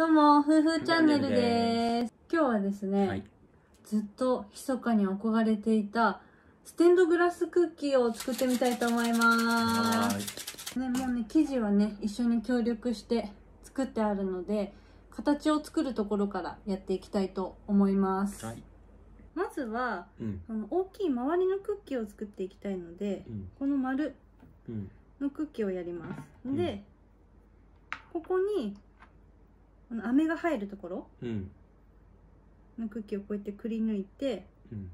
どうも、夫婦チャンネルです。今日はですね、はい。ずっと密かに憧れていたステンドグラスクッキーを作ってみたいと思いまはす。ね、もうね、生地はね、一緒に協力して作ってあるので、形を作るところからやっていきたいと思います。い。はい。まずは、うん。あの大きい周りのクッキーを作っていきたいので、うん。この丸うん。のクッキーをやります。うんで、ここに、この飴が入るところうん。のクッキーをこうやってくり抜いて、うん。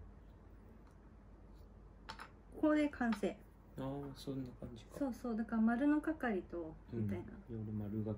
ここで完成。ああ、そんな感じか。そうそう、だから丸の係と、うん。みたいな。夜丸係。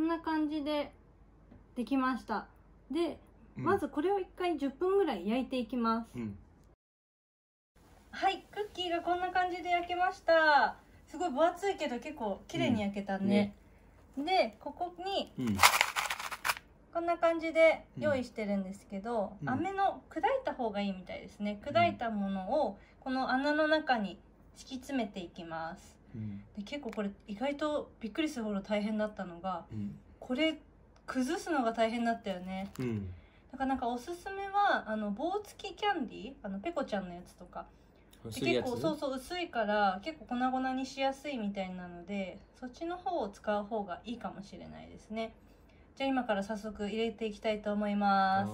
こんな感じでできました。で、うんまずこれを一回10分ぐらい焼いていきます。うん。はい、クッキーがこんな感じで焼けました。すごい分厚いけど結構綺麗に焼けたね。で、ここにうん。こんな感じで用意してるんですけど、うん飴の砕いた方がいいみたいですね。砕いたものをこの穴の中に敷き詰めていきます。うん。で結構これ意外とびっくりするほど大変だったのがうん。これ崩すのが大変だったよねうん。だからなんかおすすめはあの棒付きキャンディーあのペコちゃんのやつとかで薄いやつ？結構そうそう薄いから結構粉々にしやすいみたいなのでそっちの方を使う方がいいかもしれないですねじゃあ今から早速入れていきたいと思いまはーい。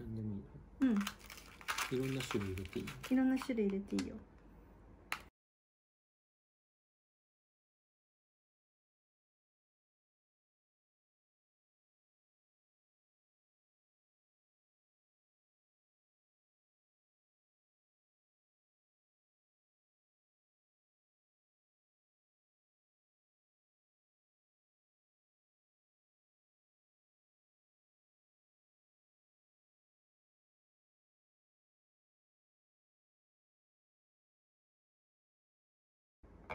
なんでもいいすうんの。いろんな種類入れていい。いろんな種類入れていいよ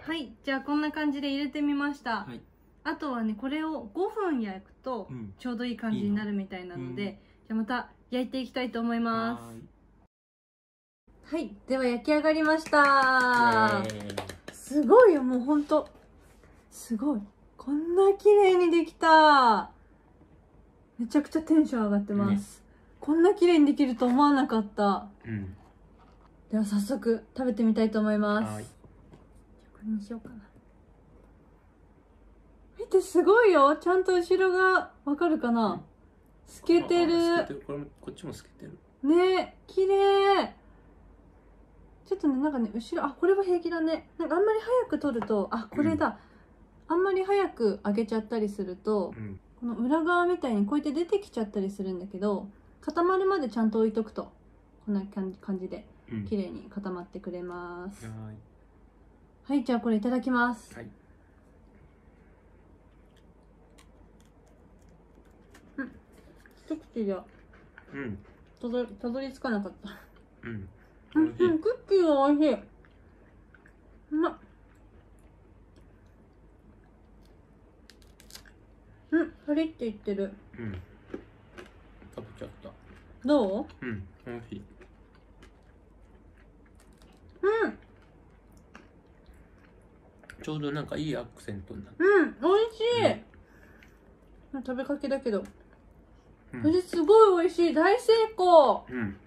はいじゃあこんな感じで入れてみました、はい。あとはねこれを5分焼くとうん。ちょうどいい感じになるみたいなのでいいの。じゃあまた焼いていきたいと思いまはすはいでは焼き上がりました。すごいよもうほんと。すごい。こんな綺麗にできた。めちゃくちゃテンション上がってます、こんな綺麗にできると思わなかった。ーうん。では早速食べてみたいと思いますにしようかな。見てすごいよ。ちゃんと後ろがわかるかな？透けてる。あ透けてる。これも、こっちも透けてる。ね綺麗。ちょっとねなんかね後ろあこれは平気だね。なんかあんまり早く撮るとあこれだ、あんまり早く上げちゃったりするとうん。この裏側みたいにこうやって出てきちゃったりするんだけど固まるまでちゃんと置いとくと。こんな感じ感じで。うん。綺麗に固まってくれます。ははいじゃあこれいただきますーい。はい。一口じゃうん。たどたどり着かなかったうん。うん、クッキーが美味しいうまっうん、パリって言ってるうん。食べちゃった。どう？うん。美味しい。うんちょうどなんかいいアクセントになって。うん、美味しい、食べかけだけど、うん。これすごい美味しい。大成功。うん。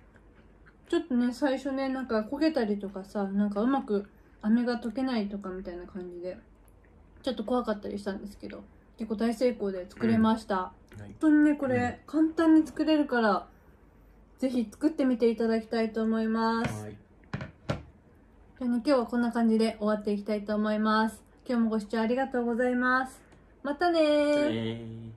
ちょっとね最初ねなんか焦げたりとかさなんかうまく飴が溶けないとかみたいな感じでちょっと怖かったりしたんですけど結構大成功で作れました、はい。本当にねこれ、簡単に作れるからぜひ作ってみていただきたいと思います、はいじゃあね、今日はこんな感じで終わっていきたいと思います。今日もご視聴ありがとうございます。またね。